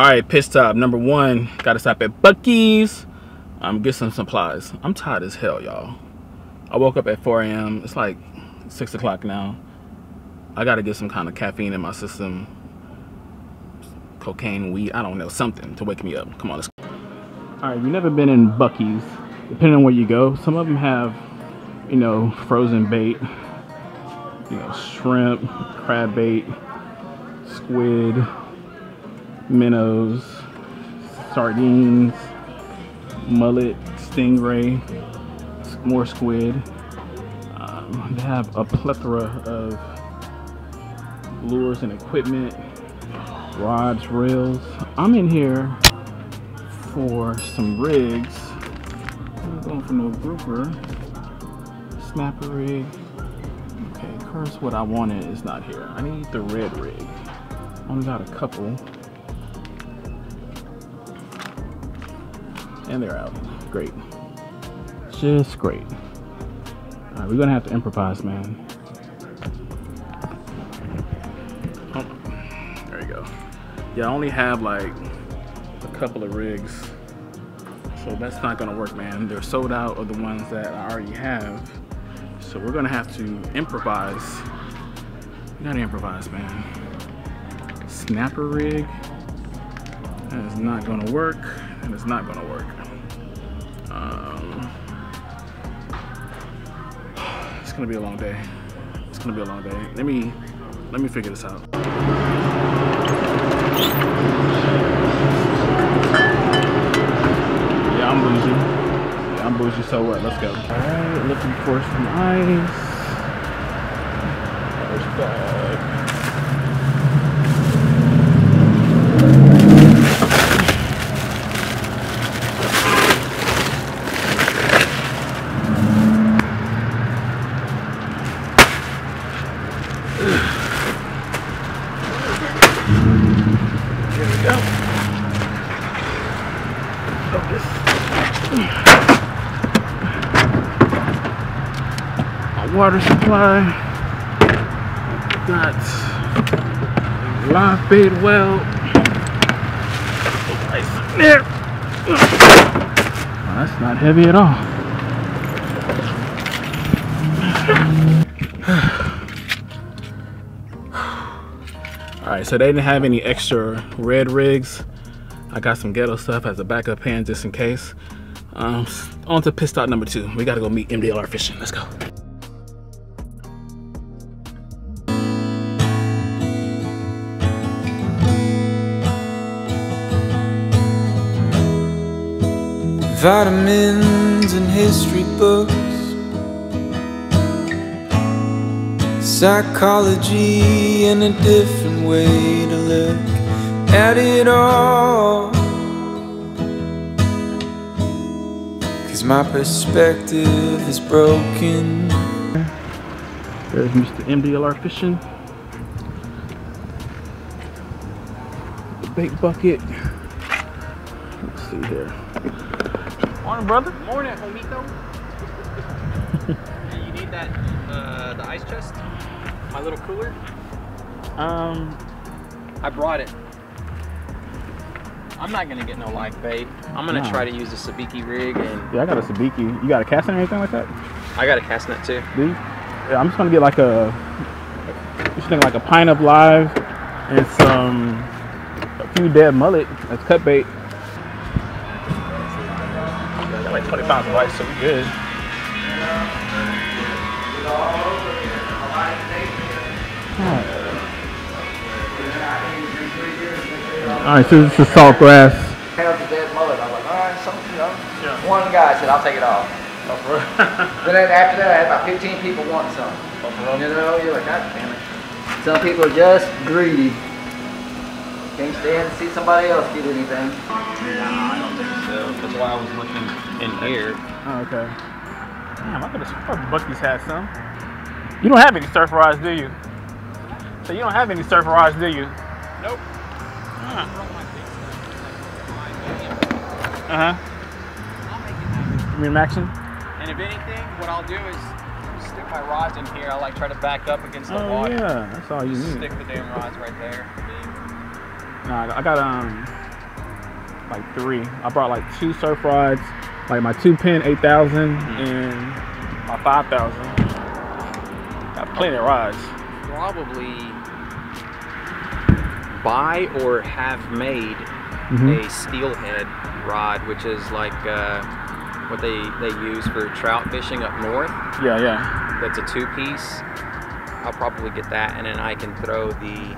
All right, pit stop number one. Got to stop at Buc-ee's. Um, get some supplies. I'm tired as hell, y'all. I woke up at 4 a.m. It's like 6 o'clock now. I got to get some kind of caffeine in my system. Cocaine, weed, I don't know, something to wake me up. Come on, let's go. All right, you've never been in Buc-ee's. Depending on where you go, some of them have, you know, frozen bait, you know, shrimp, crab bait, squid, minnows, sardines, mullet, stingray, more squid. Um, they have a plethora of lures and equipment, rods, reels. I'm in here for some rigs. I'm going for no grouper, snapper rig. Okay, of course what I wanted is not here. I need the red rig. Only got a couple. And they're out. Great. Just great. All right, we're gonna have to improvise, man. Oh, there you go. Yeah, I only have like a couple of rigs, so that's not gonna work, man. They're sold out of the ones that I already have, so we're gonna have to improvise. We gotta improvise, man. Snapper rig. That is not gonna work, and it's not gonna work. Gonna be a long day. It's gonna be a long day. Let me let me figure this out. Yeah, I'm bougie. Yeah, I'm bougie. So what? Let's go. All right, looking for some ice. There's dog. Water supply. Got live bait well. Nice there. Oh, that's not heavy at all. all right, so they didn't have any extra red rigs. I got some ghetto stuff as a backup pan just in case. Um, on to pit stop number two. We gotta go meet MDLR fishing. Let's go. Vitamins and history books Psychology and a different way to look at it all. Cause my perspective is broken. There's Mr. MDLR fishing. The bait bucket. Let's see here Morning, brother. Morning, homito. you need that, uh, the ice chest? My little cooler? Um, I brought it. I'm not gonna get no live bait. I'm gonna No. try to use a sabiki rig, and yeah, I got a sabiki. You got a casting or anything like that? I got a cast net too. Do you? Yeah, I'm just gonna get like a, just think like a pint of live and some, a few dead mullet as cut bait. I got like 20 pounds so we good. All right, so this is salt grass. pounds of dead mullet. I was like, all right, some, you know. One guy said, I'll take it off. Oh, then after that, I had about 15 people wanting some. Oh, you know, you're like, God damn it. Some people are just greedy. Can't stand to see somebody else get anything. Nah, I don't think so. That's why I was looking in here. Oh, okay. Damn, I could have sworn Buc-ee's had some. You don't have any surf rods, do you? So you don't have any surf rods, do you? Nope. Uh huh. You mean action? And if anything, what I'll do is stick my rods in here. I like try to back up against the Oh water. yeah, that's all you Just need. stick the damn rods right there. Nah, I got um, like three. I brought like two surf rods, like my two Penn 8000 and my 5000. Got plenty of rods. Probably buy or have made Mhm. a steelhead rod, which is like uh, what they they use for trout fishing up north. Yeah, yeah. That's a two piece. I'll probably get that, and then I can throw the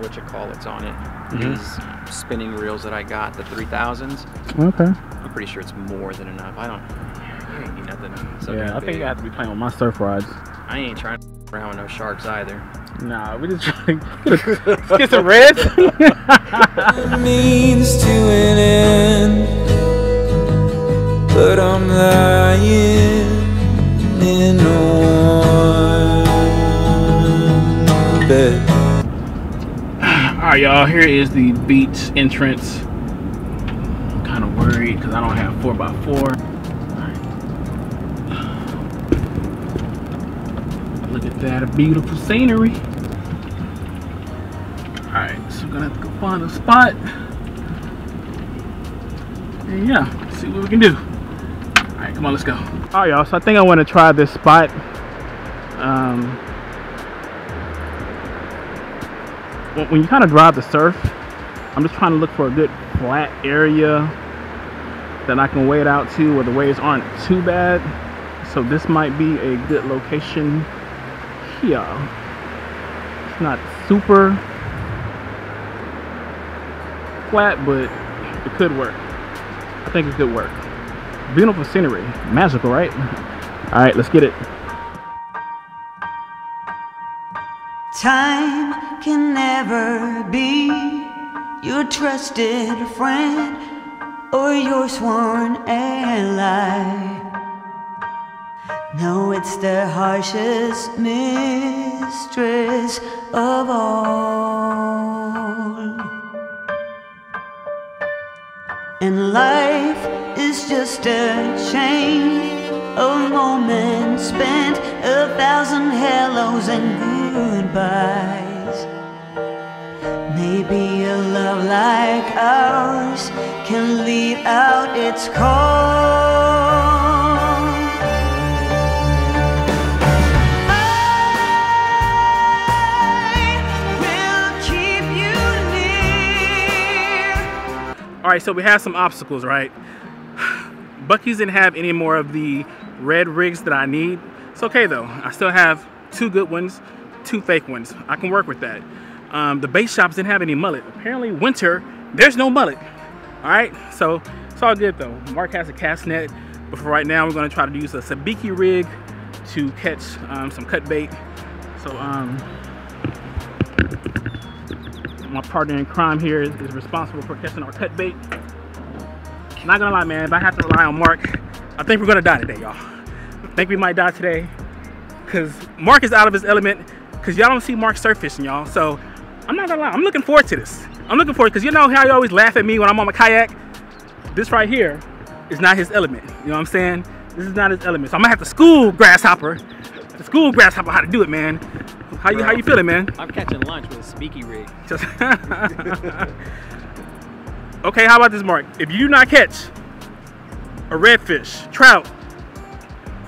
what you call it's on it. Mhm. These spinning reels that I got, the three thousands. Okay. I'm pretty sure it's more than enough. I don't. I ain't need nothing. something Yeah, I think big. I have to be playing with my surf rods. I ain't trying to around with no sharks either. Nah, we just trying to get, get some reds. means to an end, but I'm lying in on bed. All right, y'all. Here is the beach entrance. I'm kind of worried because I don't have four x four. Look at that a beautiful scenery. All right, so we're gonna have to go find a spot. And yeah, see what we can do. All right, come on, let's go. All right, y'all. So I think I want to try this spot. Um, when, you kind of drive the surf, I'm just trying to look for a good flat area that I can wade out to where the waves aren't too bad. So this might be a good location here. It's not super flat, but it could work. I think it could work. Beautiful scenery, magical, right? All right, let's get it. Time can never be your trusted friend or your sworn ally. No, it's the harshest mistress of all. And life is just a chain of moments spent, a thousand hellos and goodbyes. Maybe a love like ours can lead out its call. All right, so we have some obstacles, right? Buc-ee's didn't have any more of the red rigs that I need. It's okay though. I still have two good ones, two fake ones. I can work with that. Um, the base shops didn't have any mullet. Apparently, winter there's no mullet. All right, so it's all good though. Mark has a cast net, but for right now, we're gonna try to use a sabiki rig to catch um, some cut bait. So um, my partner in crime here is, is responsible for catching our cut bait. Not gonna lie, man, if I have to rely on Mark, I think we're gonna die today, y'all. I think we might die today because Mark is out of his element because y'all don't see Mark surf fishing, y'all. So I'm not gonna lie, I'm looking forward to this. I'm looking forward because you know how you always laugh at me when I'm on my kayak? This right here is not his element. You know what I'm saying? This is not his element. So I'm gonna have to school Grasshopper, to school Grasshopper how to do it, man. How you how you feeling, man? I'm catching lunch with a speaky rig. Just okay, how about this, Mark? If you do not catch a redfish, trout,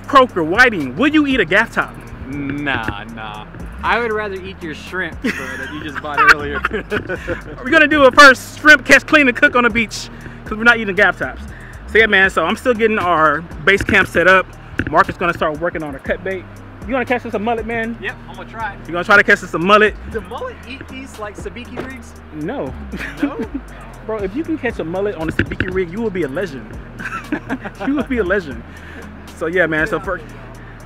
croaker, whiting, will you eat a gaff top? Nah, nah. I would rather eat your shrimp, bro, that you just bought earlier. We're gonna do a first shrimp catch, clean, and cook on the beach because we're not eating gap tops. So yeah, man. So I'm still getting our base camp set up. Mark is gonna start working on a cut bait. You gonna catch us a mullet, man? yep, I'm gonna try it. You gonna try to catch us a mullet? Do mullet eat these like sabiki rigs? No. No? Bro, if you can catch a mullet on a sabiki rig, you will be a legend. you will be a legend. So yeah, man. So first,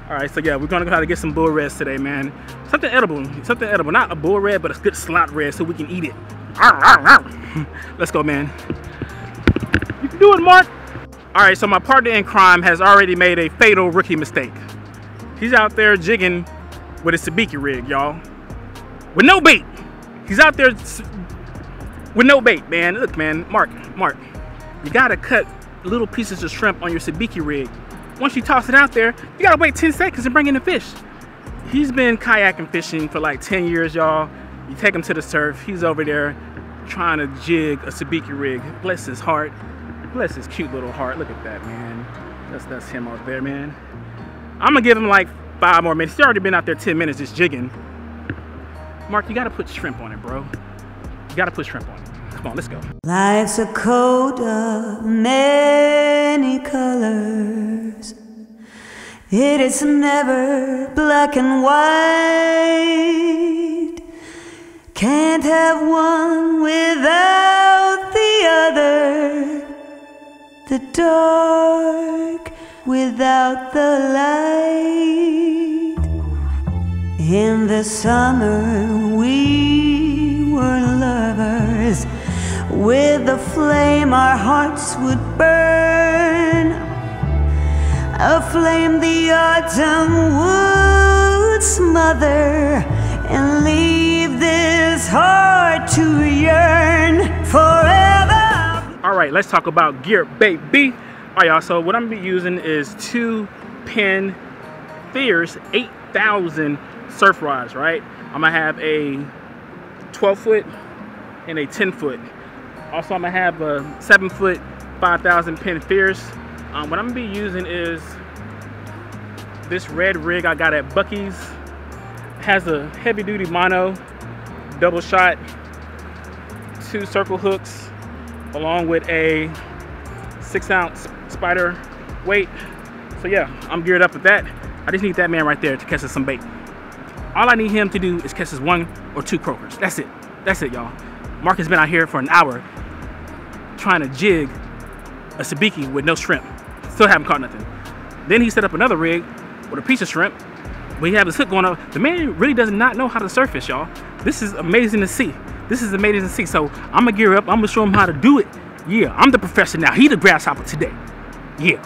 all right. So yeah, we're gonna go how to get some bull reds today, man. Something edible, something edible. Not a bull red, but a good slot red, so we can eat it. Let's go, man. You can do it, Mark. All right. So my partner in crime has already made a fatal rookie mistake. He's out there jigging with a sabiki rig, y'all, with no bait. He's out there with no bait, man. Look, man, Mark, Mark, you gotta cut little pieces of shrimp on your sabiki rig. Once you toss it out there, you gotta wait 10 seconds and bring in the fish. He's been kayaking fishing for like 10 years, y'all. You take him to the surf, he's over there trying to jig a sabiki rig. Bless his heart. Bless his cute little heart. Look at that, man. That's that's him out there, man. I'm gonna give him like five more minutes. He's already been out there 10 minutes just jigging. Mark, you gotta put shrimp on it, bro. You gotta put shrimp on it. Come on, let's go. Life's a coat of many colors. It is never black and white. Can't have one without the other. The dark without the light. In the summer, we were lovers. With a flame, our hearts would burn. A flame the autumn would smother and leave this heart to yearn forever. All right, let's talk about gear, baby. All right, y'all, so what I'm gonna be using is two Penn Fierce 8000 surf rods, right? I'm gonna have a 12 foot and a 10 foot. Also, I'm gonna have a seven foot 5000 Penn Fierce. Um, what I'm gonna be using is this red rig I got at Buc-ee's. Has a heavy duty mono, double shot, two circle hooks, along with a six ounce spider weight. So yeah, I'm geared up with that. I just need that man right there to catch us some bait. All I need him to do is catch us one or two croakers. That's it. That's it, y'all. Mark has been out here for an hour trying to jig a sabiki with no shrimp. Still haven't caught nothing. Then he set up another rig with a piece of shrimp. But he have his hook going up. The man really does not know how to surface, y'all. This is amazing to see. This is amazing to see. So I'm gonna gear up. I'm gonna show him how to do it. Yeah, I'm the professor now. He the grasshopper today. Yeah,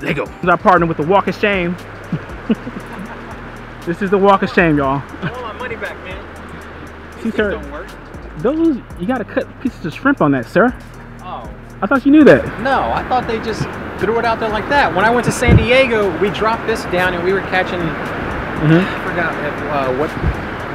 let go. I partner with the Walk of Shame. this is the Walk of Shame, y'all. I want my money back, man. See, These sir, don't work. Those you gotta cut pieces of shrimp on that, sir. Oh. I thought you knew that. No, I thought they just threw it out there like that. When I went to San Diego, we dropped this down and we were catching. Mhm. I forgot uh, what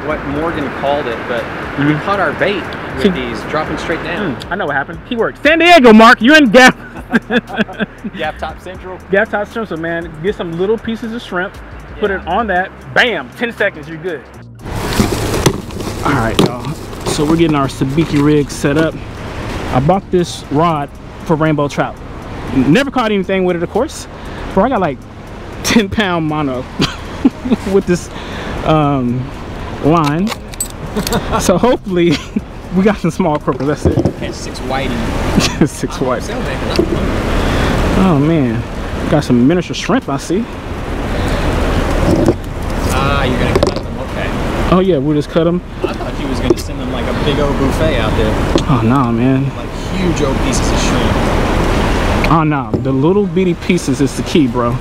what Morgan called it, but we Mhm. caught our bait with See- these dropping straight down. Hmm, I know what happened. He worked. San Diego, Mark. You're in Gap. Gap Top Central. Gap top Central, so man, get some little pieces of shrimp, put it on that, bam, 10 seconds, you're good. All right, y'all. So we're getting our sabiki rig set up. I bought this rod for rainbow trout. Never caught anything with it, of course. But I got like 10 pound mono with this um, line. so hopefully we got some small croakers. That's it. Catch six whiting. Six white. Oh man, got some miniature shrimp. I see. Ah, you're gonna cut them. Okay. Oh yeah, we'll just cut them. I thought he was gonna send them like a big old buffet out there, Oh no, man. like huge old pieces of shrimp. Oh no, the little bitty pieces is the key, bro.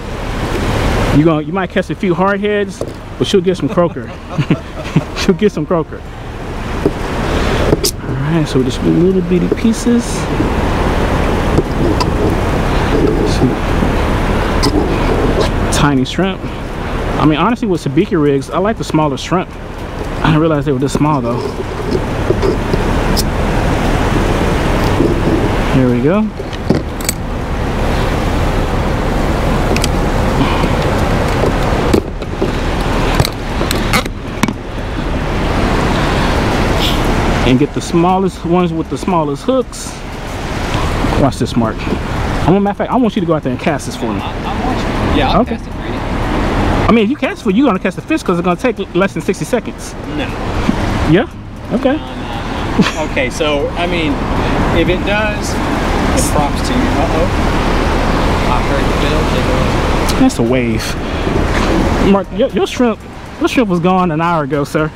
You going you might catch a few hard heads, but you'll get some croaker. you'll get some croaker. All right, so just little bitty pieces. Some tiny shrimp. I mean, honestly, with sabiki rigs, I like the smaller shrimp. I didn't realize they were this small though. Here we go. and get the smallest ones with the smallest hooks. Watch this, Mark. I want, matter of fact, I want you to go out there and cast this for me. I, I'm watching. Yeah, I'll Okay. cast it for you. I mean, if you catch for you, you're gonna catch the fish because it's gonna take less than 60 seconds. No. Yeah? Okay. Okay, so I mean, if it does, then props to you. Uh oh. I heard the bill. There. That's a wave. Mark, your, your shrimp, your shrimp was gone an hour ago, sir.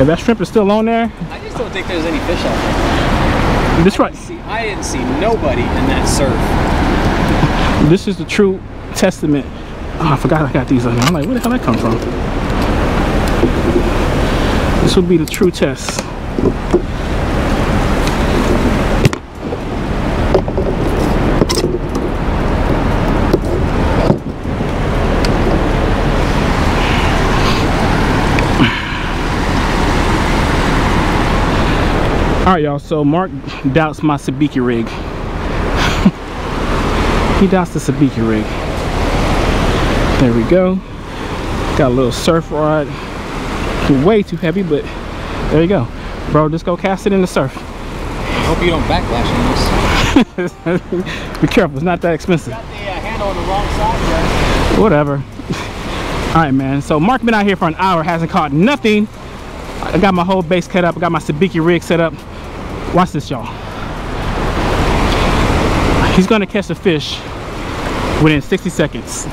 if that shrimp is still on there, I just don't think there's any fish out there. that's right. See, I didn't see nobody in that surf. This is the true testament. Oh, I forgot I got these on. I'm like, where the hell that come from? This would be the true test. All right, y'all. So Mark doubts my sabiki rig. He doubts the sabiki rig. There we go. Got a little surf rod. Way too heavy, but there you go. Bro, just go cast it in the surf. Hope you don't backlash on this. Be careful, it's not that expensive. Got the uh, handle on the wrong side, Whatever. All right, man. So Mark been out here for an hour, hasn't caught nothing. I got my whole base cut up. I got my sabiki rig set up. Watch this, y'all. He's gonna catch a fish within 60 seconds.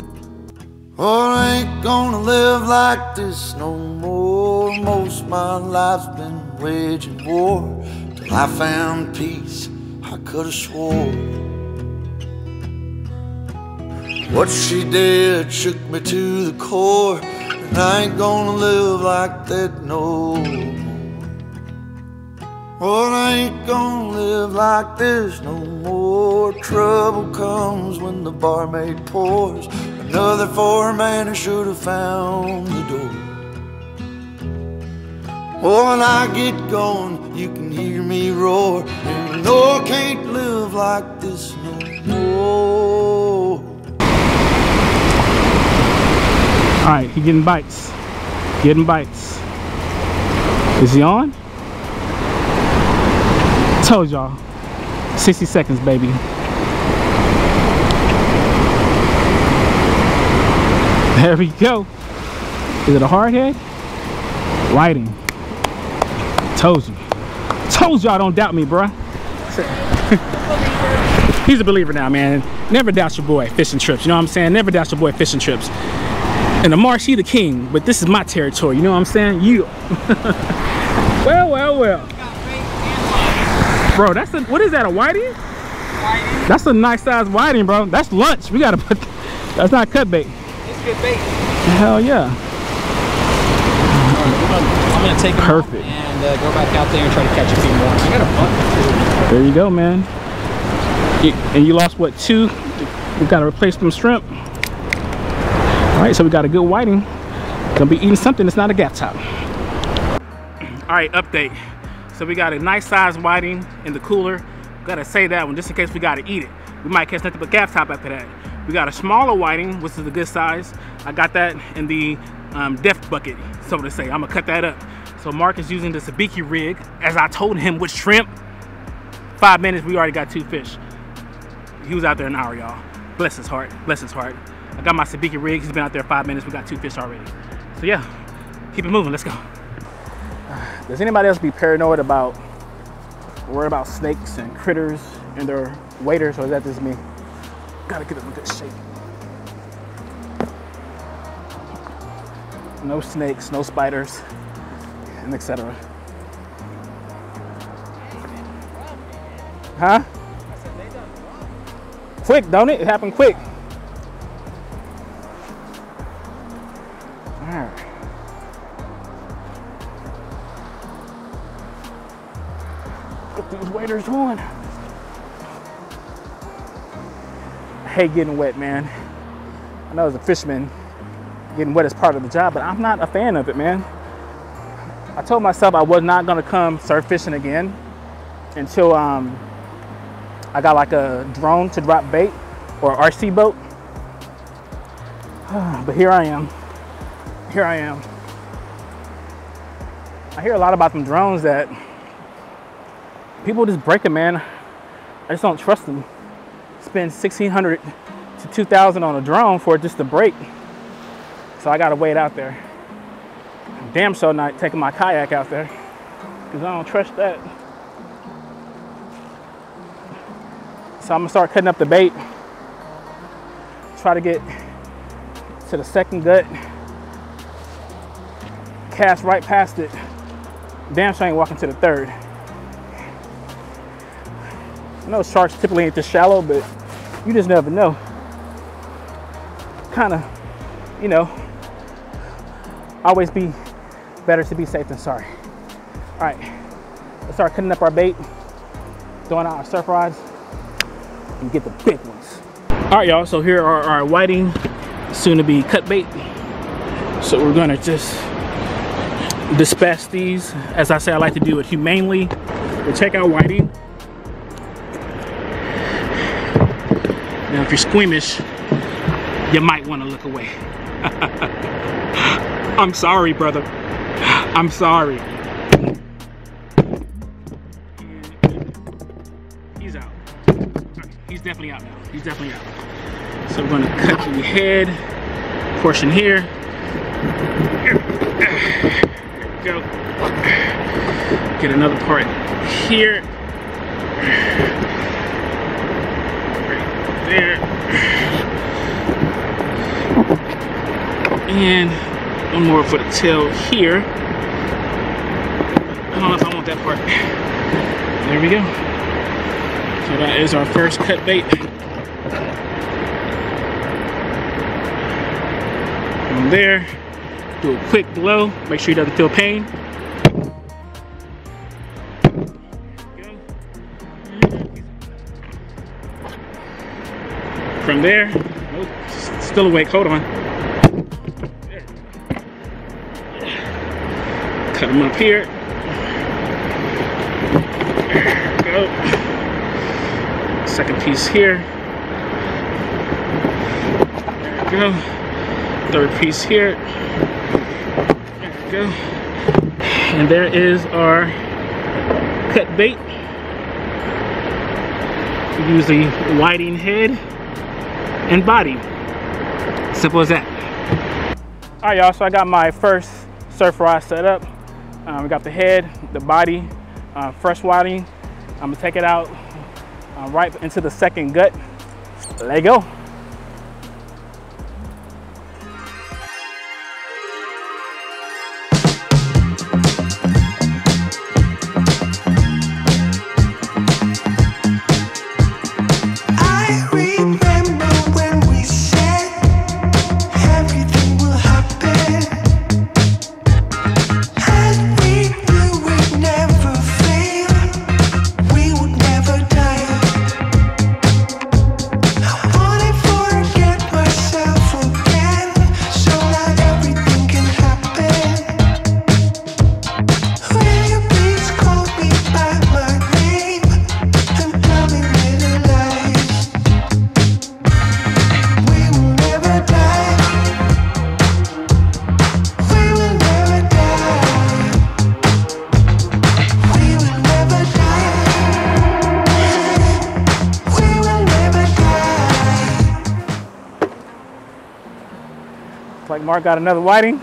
Oh, I ain't gonna live like this no more. Most my life's been waging war till I found peace. I could have swore. What she did shook me to the core, and I ain't gonna live like that no more. Well, I ain't gonna live like this no more. Trouble comes when the barmaid pours another for a man who should have found the door. Oh, when I get going, you can hear me roar. And know I can't live like this no more. All right, he getting bites. Getting bites. Is he on? Told y'all. 60 seconds, baby. There we go. Is it a hard head? Whiting. Told you. Told y'all don't doubt me, bruh. He's a believer now, man. Never doubt your boy fishing trips. You know what I'm saying? Never doubt your boy fishing trips. And the marsh, he the king, but this is my territory. You know what I'm saying? You. well, well, well. Bro, that's a, what is that, a whiting? That's a nice size whiting, bro. That's lunch. We gotta put, that's not cut bait. It's good bait. Hell yeah. I'm gonna take them Perfect. and uh, go back out there and try to catch a few more. I got a bucket too. There you go, man. You- and you lost what, two? We gotta replace them shrimp. All right, so we got a good whiting. Gonna be eating something that's not a gap top. All right, update. So we got a nice size whiting in the cooler. Gotta say that one just in case we gotta eat it. We might catch nothing but gap top after that. We got a smaller whiting, which is a good size. I got that in the um, depth bucket, so to say. I'm gonna cut that up. So Mark is using the sabiki rig, as I told him with shrimp. Five minutes, we already got two fish. He was out there an hour, y'all. Bless his heart, bless his heart. I got my sabiki rig, he's been out there five minutes, we got two fish already. So yeah, keep it moving, let's go. Does anybody else be paranoid about, worried about snakes and critters and their waders, or is that just me? Gotta get them in good shape. No snakes, no spiders, and etc. Huh? Quick, don't it? It happened quick. These waders. I hate getting wet, man. I know as a fisherman, getting wet is part of the job, but I'm not a fan of it, man. I told myself I was not gonna come surf fishing again until um, I got like a drone to drop bait or RC boat. but here I am. Here I am. I hear a lot about them drones that people just break them, man. I just don't trust them. Spend 1600 to 2000 on a drone for it just to break. So I gotta wait out there. Damn sure not taking my kayak out there because I don't trust that. So I'm gonna start cutting up the bait. Try to get to the second gut. Cast right past it. Damn sure ain't walking to the third. I know sharks typically ain't this shallow, but you just never know. Kind of, you know, always be better to be safe than sorry. All right, let's start cutting up our bait, throwing out our surf rods, and get the big ones. All right, y'all, so here are our whiting, soon to be cut bait. So we're gonna just dispatch these. As I say, I like to do it humanely. We'll check out whiting. Now, if you're squeamish, you might want to look away. I'm sorry, brother. I'm sorry. He's out. He's definitely out now. He's definitely out. So we're gonna cut the head portion here. Go. Get another part here. There. And one more for the tail here. I don't know if I want that part. There we go. So that is our first cut bait. From there, do a quick blow. Make sure he doesn't feel pain. There, oh, still awake. Hold on. Cut him up here. There we go. Second piece here. There we go. Third piece here. There we go. And there is our cut bait. Use the whiting head and body. Simple as that. All right, y'all, so I got my first surf rod set up. Um, we got the head, the body, uh, fresh whiting. I'm gonna take it out uh, right into the second gut. Let go. Like Mark got another whiting.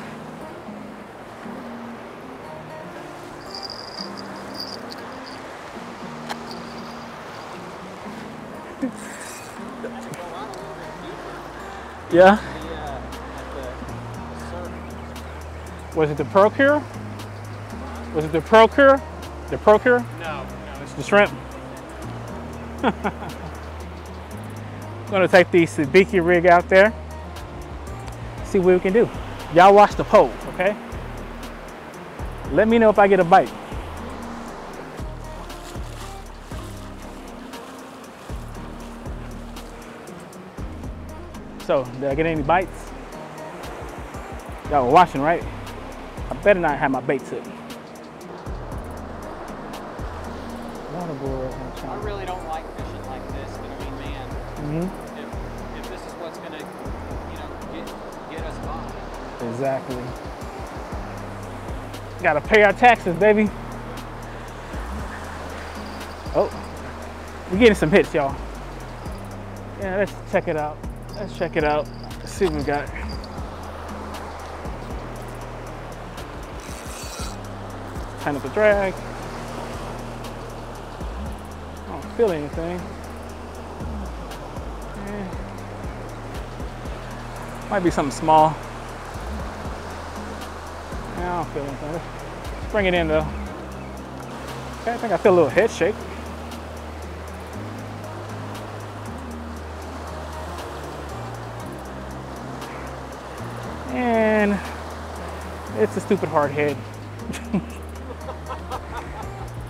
Yeah. Was it the Pro-Cure? Was it the Pro-Cure? The Pro-Cure? No, no. It's the shrimp. I'm gonna take the Sabiki rig out there. See what we can do. Y'all watch the pole, okay? Let me know if I get a bite. So, did I get any bites? Y'all were watching, right? I better not have my bait tip. I'm I trying- really don't like fishing like this, but I mean, man, Mhm. if, Exactly. Gotta pay our taxes, baby. Oh, we're getting some hits, y'all. Yeah, let's check it out. Let's check it out. Let's see what we got. Tighten up the drag. I don't feel anything. Eh. Might be something small. Don't feel anything. Let's bring it in though. Okay, I think I feel a little head shake. And it's a stupid hard head.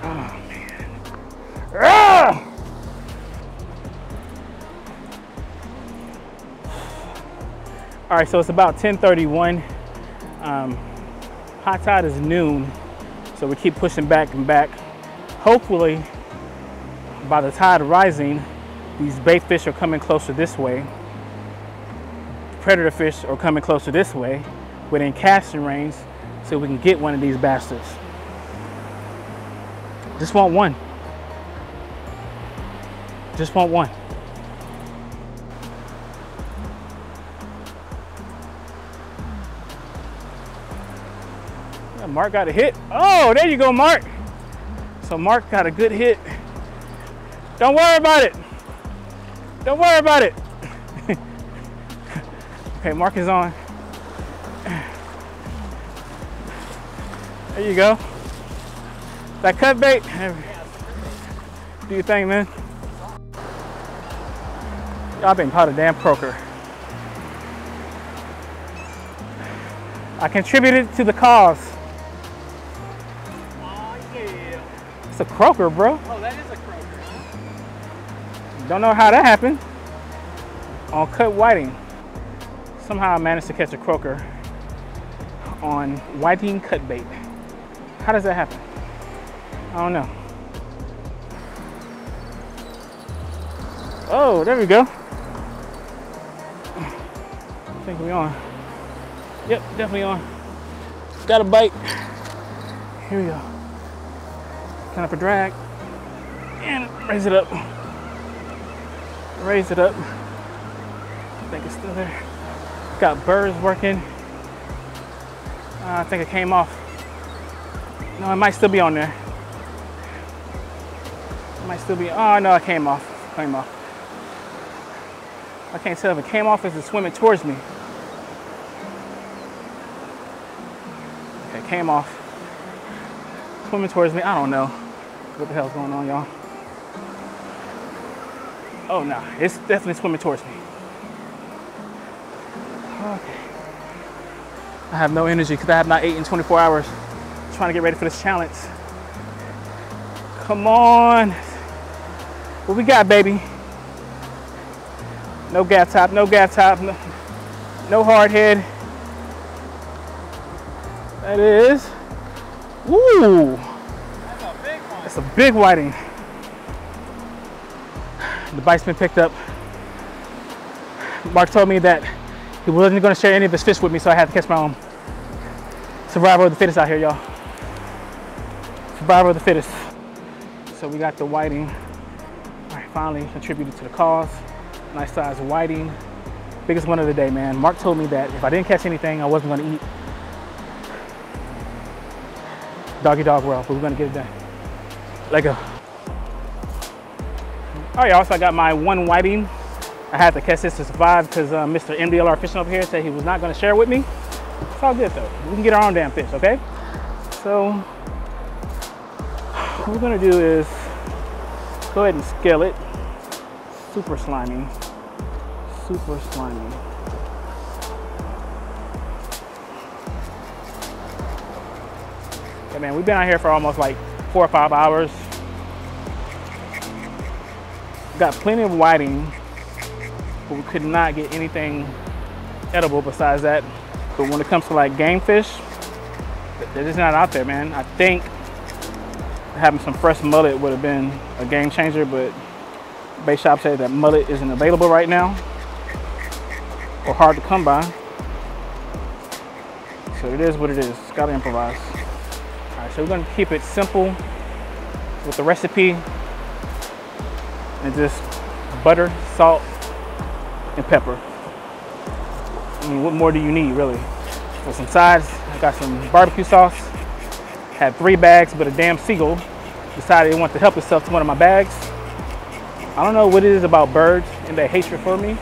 oh man. Ah! All right, so it's about 10:31. High tide is noon, so we keep pushing back and back. hopefully, by the tide rising, these bait fish are coming closer this way. Predator fish are coming closer this way within casting range so we can get one of these bastards. Just want one. Just want one. Mark got a hit. Oh, there you go, Mark. So Mark got a good hit. Don't worry about it. Don't worry about it. okay, Mark is on. There you go. That cut bait. Do you think, man? I've been caught a damn croaker. I contributed to the cause. It's a croaker, bro. Oh, that is a croaker. Don't know how that happened. On cut whiting. Somehow I managed to catch a croaker on whiting cut bait. How does that happen? I don't know. Oh, there we go. I think we are on. Yep, definitely on. Got a bite. Here we go. Kind of a drag. And raise it up. Raise it up. I think it's still there. Got birds working. Uh, I think it came off. No, it might still be on there. It might still be. Oh no, it came off. Came off. I can't tell if it came off as it's swimming towards me. Okay, it came off. Swimming towards me. I don't know what the hell's going on, y'all. Oh no, it's definitely swimming towards me. Okay. I have no energy because I have not eaten in 24 hours. Trying to get ready for this challenge. Come on. What we got, baby? No gap top, no gap top, no, no hard head. That is. Woo! That's a big whiting. The bite's been picked up. Mark told me that he wasn't going to share any of his fish with me, so I had to catch my own. Survival of the fittest out here, y'all. Survival of the fittest. So we got the whiting. Right, finally contributed to the cause. Nice size whiting. Biggest one of the day, man. Mark told me that if I didn't catch anything, I wasn't going to eat. Doggy dog world, but we're going to get it done. Let go. All right, y'all, so I got my one whiting. I had to catch this to survive because uh, Mr. MDLR Fishing over here said he was not going to share with me. It's all good though. We can get our own damn fish, okay? So, what we're gonna do is go ahead and scale it. Super slimy. Super slimy. Yeah, man, we've been out here for almost like four or five hours. Got plenty of whiting, but we could not get anything edible besides that. But when it comes to like game fish, they're just not out there, man. I think having some fresh mullet would have been a game changer, but bait shop said that mullet isn't available right now or hard to come by. So it is what it is. Gotta improvise. So we're gonna keep it simple with the recipe and just butter, salt, and pepper. I mean, what more do you need, really? For some sides, I got some barbecue sauce. Had three bags, but a damn seagull decided it wanted to help itself to one of my bags. I don't know what it is about birds and their hatred for me,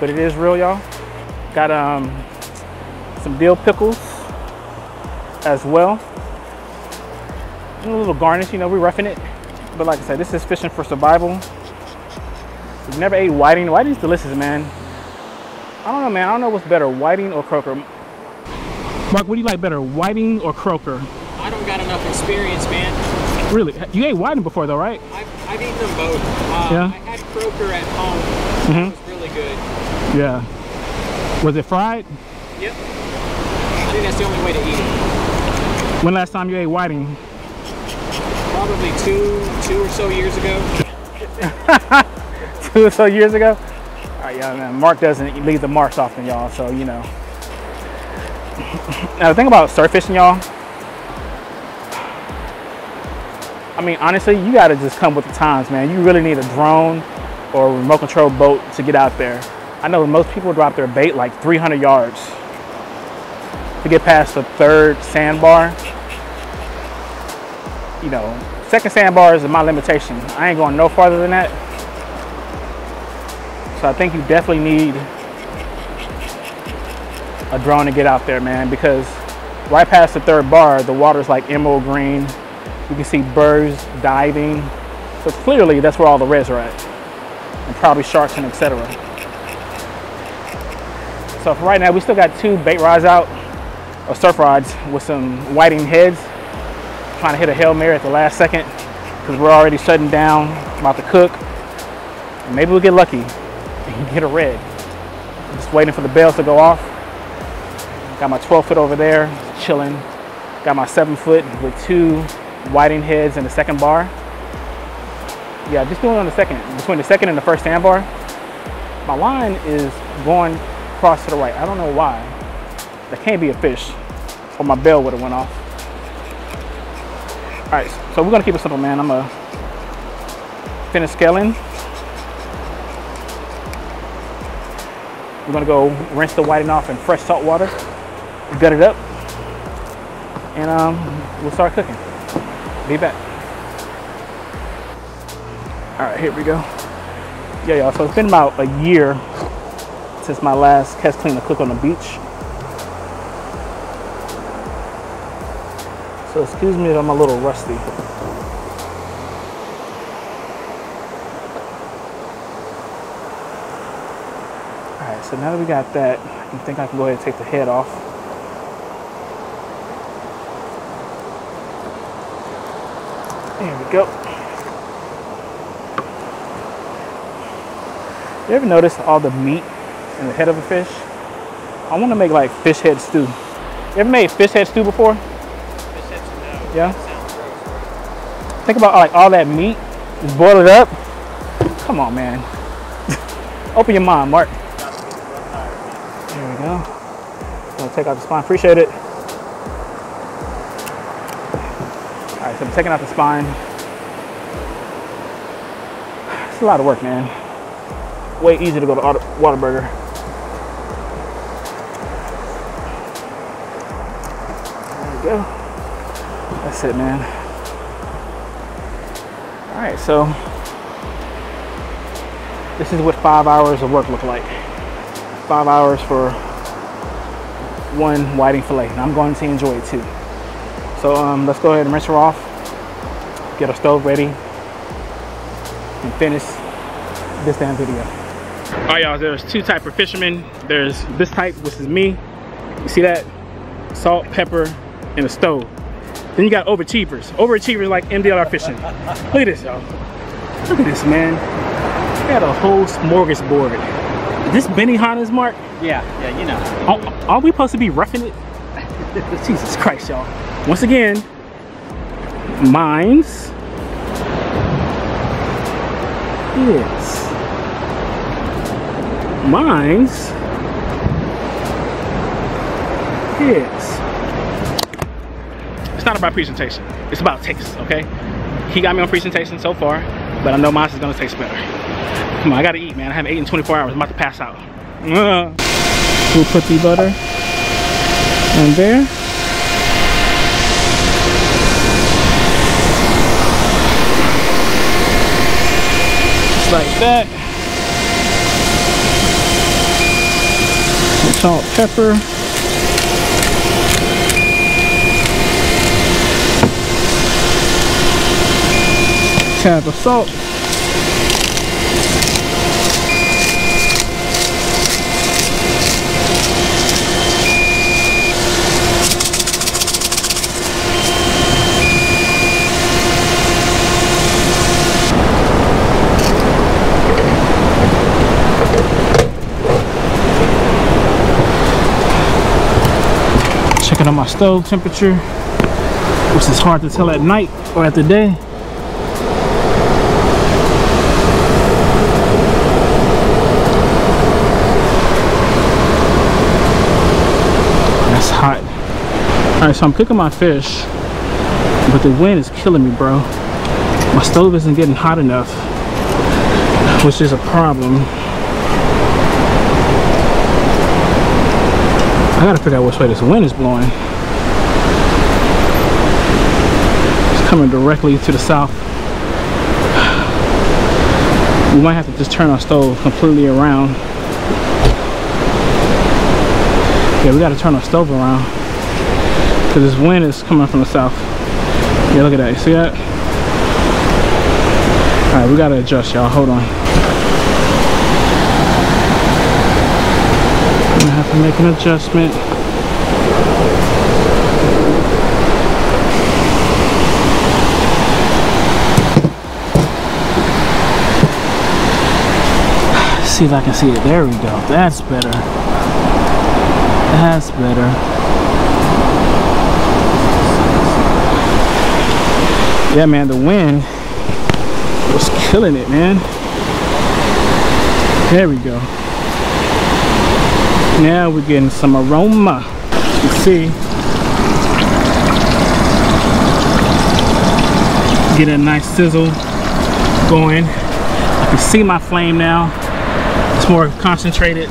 but it is real, y'all. Got um, some dill pickles as well. And a little garnish, you know, we're roughing it. But like I said, this is fishing for survival. We've never ate whiting. Whiting's delicious, man. I don't know, man. I don't know what's better, whiting or croaker. Mark, what do you like better, whiting or croaker? I don't got enough experience, man. Really? You ate whiting before, though, right? I've, I've eaten them both. Uh, Yeah? I had croaker at home. Mhm. It was really good. Yeah. Was it fried? Yep. I think that's the only way to eat it. When last time you ate whiting? probably two, two or so years ago. two or so years ago. All right, y'all, man. Mark doesn't leave the marsh often, y'all. So you know. now the thing about surf fishing, y'all. I mean, honestly, you gotta just come with the times, man. You really need a drone or a remote control boat to get out there. I know most people drop their bait like 300 yards to get past the third sandbar. You know, second sandbar is my limitation. I ain't going no farther than that. So I think you definitely need a drone to get out there, man, because right past the third bar, the water's like emerald green. You can see birds diving. So clearly that's where all the reds are at. And probably sharks and etc. So for right now, we still got two bait rods out, or surf rods with some whiting heads. Trying to hit a Hail Mary at the last second because we're already shutting down, about to cook. Maybe we'll get lucky and get a red. Just waiting for the bells to go off. Got my 12 foot over there, chilling. Got my seven foot with two whiting heads in the second bar. Yeah, just doing on the second, between the second and the first sandbar. My line is going across to the right. I don't know why. That can't be a fish, or my bell would have went off. All right, so we're gonna keep it simple, man. I'm gonna finish scaling. We're gonna go rinse the whiting off in fresh salt water, gut it up, and um, we'll start cooking. Be back. All right, here we go. Yeah, y'all, so it's been about a year since my last catch clean to cook on the beach. So excuse me if I'm a little rusty. Alright, so now that we got that, I think I can go ahead and take the head off. There we go. You ever notice all the meat in the head of a fish? I want to make like fish head stew. You ever made fish head stew before? Think about like all that meat, just boil it up. Come on, man. Open your mind, Mark. There we go. Gonna take out the spine. Appreciate it. All right, so I'm taking out the spine. It's a lot of work, man. Way easier to go to Whataburger. There we go. That's it, man. Right, so this is what five hours of work look like. Five hours for one whiting fillet, and I'm going to enjoy it too. So um, let's go ahead and rinse her off, get our stove ready, and finish this damn video. All right, y'all, there's two type of fishermen. There's this type, which is me. You see that? Salt, pepper, and a stove. Then you got overachievers. Overachievers like MDLR fishing. Look at this, y'all. Look at this, man. We got a whole smorgasbord. Is this Benihana's mark? Yeah, yeah, you know. Are, are we supposed to be roughing it? Jesus Christ, y'all. Once again, mines Yes. mines is it's not about presentation. It's about taste, okay? He got me on presentation so far, but I know mine is gonna taste better. Come on, I gotta eat, man. I haven't eaten in 24 hours. I'm about to pass out. We'll put the butter in there. Just like that. Some salt, pepper. Tab of salt. Checking on my stove temperature, which is hard to tell at night or at the day. Alright, so I'm cooking my fish, but the wind is killing me, bro. My stove isn't getting hot enough, which is a problem. I gotta figure out which way this wind is blowing. It's coming directly to the south. We might have to just turn our stove completely around. Yeah, we gotta turn our stove around. Cause this wind is coming from the south. Yeah, look at that. You see that? Alright, we gotta adjust, y'all. Hold on. I'm gonna have to make an adjustment. See if I can see it. There we go. That's better. That's better. Yeah, man, the wind was killing it, man. There we go. Now we're getting some aroma. You see. Get a nice sizzle going. I can see my flame now. It's more concentrated.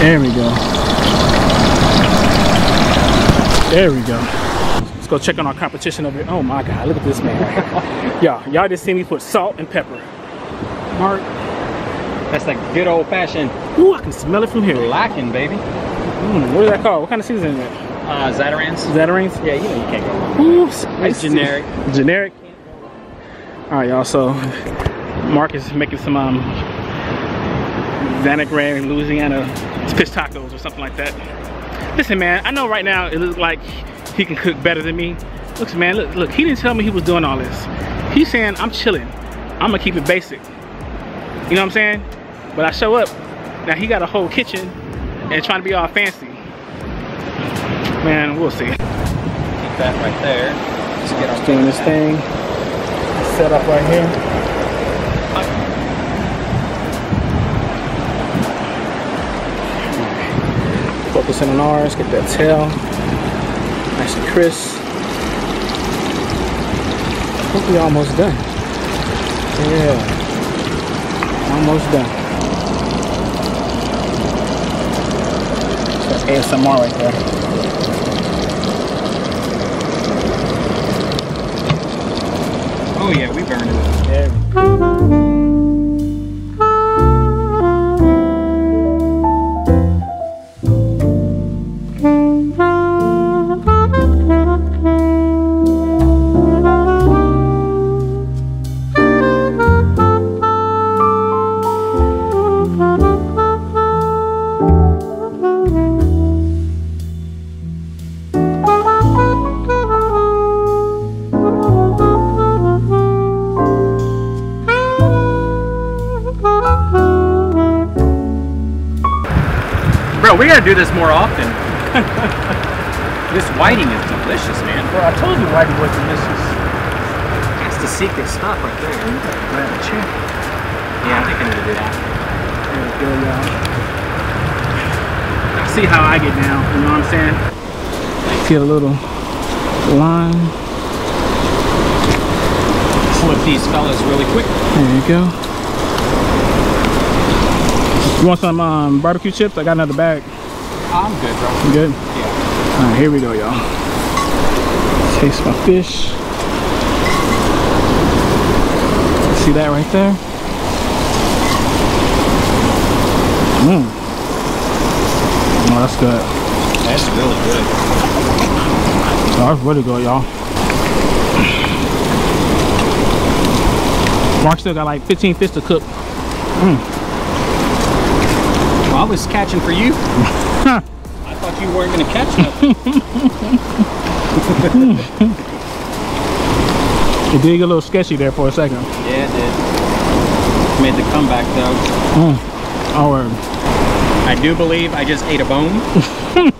There we go. There we go. Let's go check on our competition over here. Oh my God, look at this man. y'all, y'all just see me put salt and pepper. Mark, That's like good old fashioned ooh, I can smell it from here. lacking, baby. Mm, what is that called? What kind of seasoning is it? Uh, Zatarain's. Zatarines? Yeah, you know you can't go wrong. Ooh, It's generic. Generic. All right, y'all. So Mark is making some um, Vanagran, Louisiana fish tacos or something like that. Listen, man. I know right now it looks like he can cook better than me. Looks, man. Look, look. He didn't tell me he was doing all this. He's saying I'm chilling. I'm gonna keep it basic. You know what I'm saying? But I show up. Now he got a whole kitchen and trying to be all fancy. Man, we'll see. Keep that right there. Let's get our doing this thing set up right here. Focusing on ours, get that tail nice and crisp. I think we almost done. Yeah, almost done. That's ASMR right there. Oh yeah, we burned it. There do this more often. this whiting is delicious, man. Bro, I told you Whitey was delicious. That's the secret stuff right there. A chair. Yeah, I think I need to do that. There we go, y'all. See how I get down, you know what I'm saying? Get a little line. Flip these fellas really quick. There you go. You want some um, barbecue chips? I got another bag. I'm good, bro. You good? Yeah. All right, here we go, y'all. Taste my fish. See that right there? Mmm. Oh, that's good. That's really good. Oh, that's really good, y'all. Mark still got like 15 fish to cook. Well, I was catching for you. I thought you weren't gonna catch nothing. It did get a little sketchy there for a second. yeah, it did. Made the comeback though. Mm. Oh, word. I do believe I just ate a bone.